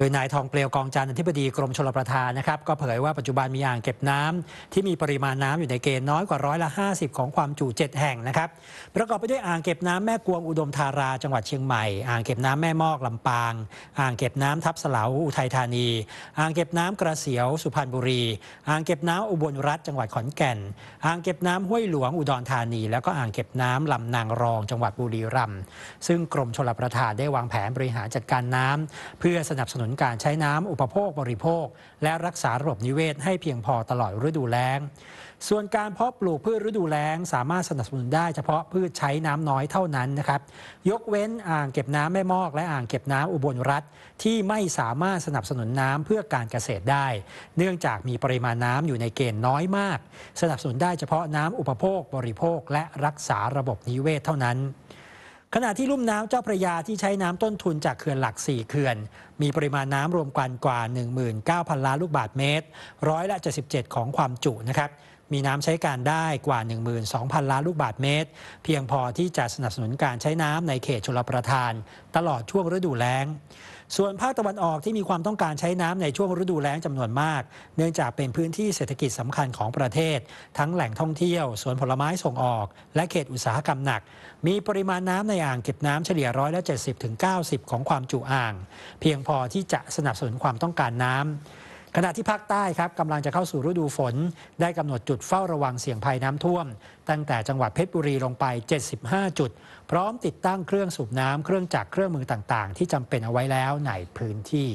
โดยนายทองเปลวกองจันทร์อธิบดีกรมชลประทานนะครับก็เผยว่าปัจจุบันมีอ่างเก็บน้ำที่มีปริมาณน้ำอยู่ในเกณฑ์น้อยกว่าร้อยละ 50 ของความจุ 7 แห่งนะครับประกอบไปด้วยอ่างเก็บน้ำแม่กวงอุดมธาราจังหวัดเชียงใหม่ อ่างเก็บน้ำแม่มอกลำปาง อ่างเก็บน้ำทับสลาวอุทัยธานี อ่างเก็บน้ำกระเสียวสุพรรณบุรี อ่างเก็บน้ำอุบลรัฐจังหวัดขอนแก่น อ่างเก็บน้ำห้วยหลวงอุดรธานี แล้วก็อ่างเก็บน้ำลำนางรอง จังหวัดบุรีรัมย์ซึ่งกรมชลประทานได้วางแผนบริหารจัดการน้ำเพื่อสนับสนุนการใช้น้ำอุปโภคบริโภค และรักษาระบบนิเวศให้เพียงพอตลอดฤดูแล้ง ส่วนการเพาะปลูกพืชฤดูแล้ง สามารถสนับสนุนได้เฉพาะพืชใช้น้ำน้อยเท่านั้นนะครับยกเว้นอ่างเก็บน้ำแม่มอก และอ่างเก็บน้ำอุบลรัฐ ที่ไม่สามารถสนับสนุนน้ำเพื่อการเกษตรได้ เนื่องจากมีปริมาณน้ำอยู่ในเกณฑ์น้อยมาก สนับสนุนได้เฉพาะน้ำอุปโภคบริโภค และรักษาระบบนิเวศเท่านั้น ขณะที่ลุ่มน้ำเจ้าพระยาที่ใช้น้ำต้นทุนจากเขื่อนหลัก 4 เขื่อน มีปริมาณน้ำรวมกันกว่า 19,000 ล้านลูกบาศก์เมตร ร้อยละ 77 ของความจุนะครับมีน้ำใช้การได้กว่า 12,000 ล้านลูกบาศก์เมตร เพียงพอที่จะสนับสนุนการใช้น้ำในเขตชลประทาน ตลอดช่วงฤดูแล้ง ส่วนภาคตะวันออกที่มีความต้องการใช้น้ำในช่วงฤดูแล้งจำนวนมาก เนื่องจากเป็นพื้นที่เศรษฐกิจสำคัญของประเทศ ทั้งแหล่งท่องเที่ยว สวนผลไม้ส่งออก และเขตอุตสาหกรรมหนัก มีปริมาณน้ำในอ่างเก็บน้ำเฉลี่ยร้อยละ70ถึง90 ของความจุอ่าง เพียงพอที่จะสนับสนุนความต้องการน้ำ ขณะที่ภาคใต้ครับกำลังจะเข้าสู่ฤดูฝน ได้กำหนดจุดเฝ้าระวังเสี่ยงภัยน้ำท่วม ตั้งแต่จังหวัดเพชรบุรีลงไป 75 จุด พร้อมติดตั้งเครื่องสูบน้ำเครื่องจักรเครื่องมือต่าง ๆ ที่จำเป็นเอาไว้แล้วในพื้นที่